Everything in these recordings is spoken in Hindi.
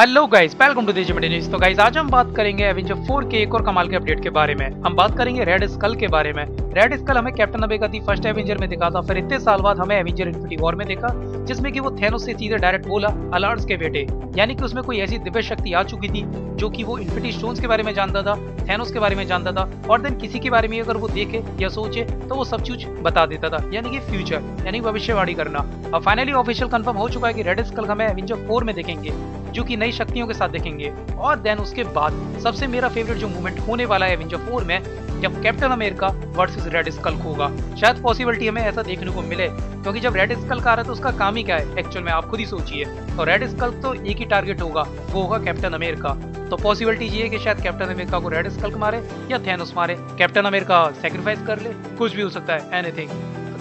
Hello guys welcome to Desh news तो गाइस आज हम बात करेंगे एवेंजर 4 के एक और कमाल के अपडेट के बारे में। हम बात करेंगे रेड स्कल के बारे में। रेड स्कल हमें Captain America the First Avenger में दिखा था फिर इतने साल बाद हमें एवेंजर इन्फिनिटी वॉर में देखा, जिसमें कि वो थेनोस से सीधे डायरेक्ट बोला अलार्स के बेटे, यानी कि उसमें कोई ऐसी दिव्य शक्ति आ चुकी थी, जो कि वो इन्फिनिटी स्टोन्स के बारे में जानता था थेनोस के बारे में जानता था, और देन किसी के बारे में अगर वो देखे या सोचे तो वो सब चीज़ बता देता था, यानी कि फ्यूचर यानी भविष्यवाणी करना। और फाइनली ऑफिशियल कंफर्म हो चुका है कि रेड स्कल हमें एवेंजर फोर में देखेंगे, जो कि नई शक्तियों के साथ देखेंगे, और देन उसके बाद सबसे मेरा फेवरेट जो मूवमेंट होने वाला है एवेंजर फोर में जब Captain America versus Red Skull होगा। शायद पॉसिबिलिटी हमें ऐसा देखने को मिले, क्योंकि जब रेड स्कल का आ रहा है तो उसका काम ही क्या है? एक्चुअल में आप खुद ही सोचिए। तो रेड स्कल तो एक ही टारगेट होगा, वो होगा कैप्टन अमेरिका तो पॉसिबिलिटी ये है कि शायद कैप्टन अमेरिका को रेड स्कल मारे या थैनोस मारे। कैप्टन अमेरिका सेक्रीफाइस कर ले, कुछ भी हो सकता है एनीथिंग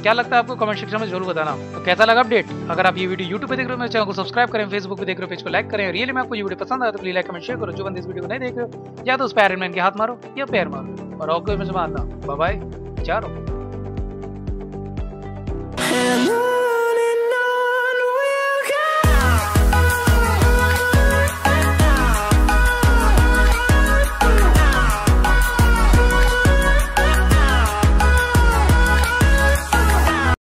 क्या लगता है आपको कमेंट सेक्शन में ज़रूर बताना। तो कैसा लगा अपडेट अगर आप ये वीडियो यूट्यूब पर देख रहे हो, मेरे चैनल को सब्सक्राइब करें फेसबुक पे देख रहे हो पेज को लाइक करें रियली में आपको ये वीडियो पसंद आया तो प्लीज़ लाइक कमेंट शेयर करो। जो बंद इस वीडियो को नहीं देख रहे या तो उस पैर मैन के हाथ मारो, या पैर मारो, और आपको में मारना बाय बाय चारो